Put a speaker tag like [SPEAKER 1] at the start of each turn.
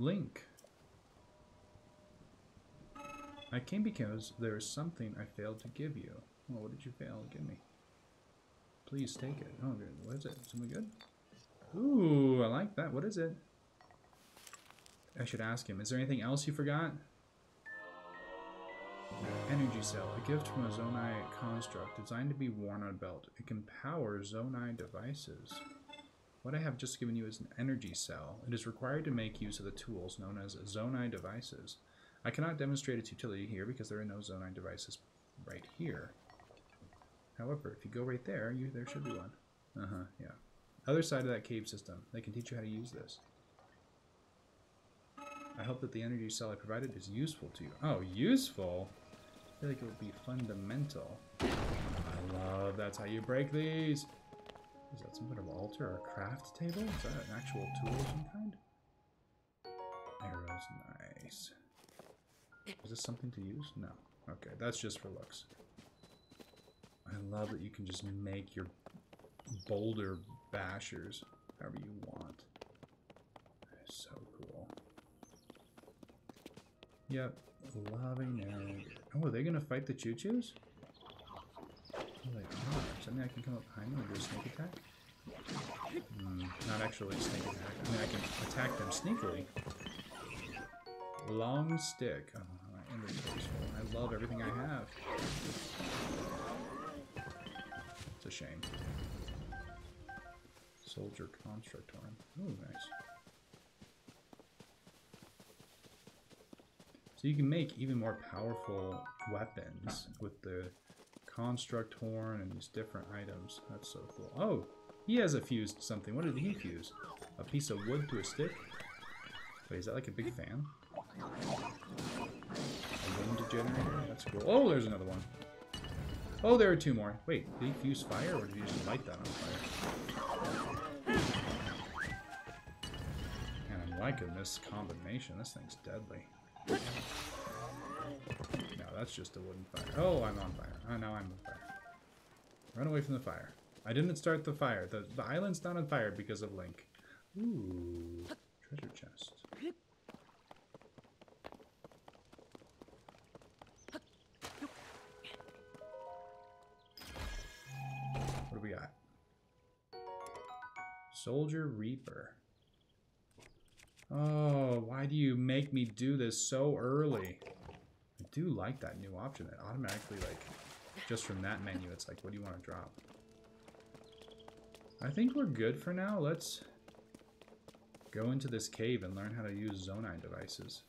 [SPEAKER 1] Link. I came because there is something I failed to give you. Well, what did you fail to give me? Please take it. Oh, good. What is it? Something good? Ooh, I like that. What is it? I should ask him. Is there anything else you forgot? Energy cell, a gift from a Zonai construct designed to be worn on a belt. It can power Zonai devices. What I have just given you is an energy cell. It is required to make use of the tools known as Zonai devices. I cannot demonstrate its utility here because there are no Zonai devices right here. However, if you go right there, you there should be one. Uh-huh, yeah. Other side of that cave system. They can teach you how to use this. I hope that the energy cell I provided is useful to you. Oh, useful? I feel like it would be fundamental. I love that's how you break these. Is that some kind of altar or craft table? Is that an actual tool of some kind? Arrows, nice. Is this something to use? No. Okay, that's just for looks. I love that you can just make your boulder bashers however you want. That is so cool. Yep, loving it. Oh, are they gonna fight the Chuchus? I can come up behind them and do a sneak attack? Hmm, not actually a sneak attack. I mean, I can attack them sneakily. Long stick. Oh, my inventory's full. I love everything I have. It's a shame. Soldier construct horn. Oh, nice. So you can make even more powerful weapons with the construct horn and these different items. That's so cool. Oh, he has a fused something. What did he fuse? A piece of wood to a stick? Wait, is that like a big fan? A wind generator? That's cool. Oh, there's another one. Oh, there are two more. Wait, did he fuse fire or did he just light that on fire? Man, I'm liking this combination. This thing's deadly. That's just a wooden fire. Oh, I'm on fire. Oh, now I'm on fire. Run away from the fire. I didn't start the fire. The, the island's not on fire because of Link. Ooh, treasure chest. What do we got? Soldier Reaper. Oh, why do you make me do this so early? Do like that new option. It automatically, like, just from that menu, it's like, what do you want to drop? I think we're good for now. Let's go into this cave and learn how to use Zonai devices.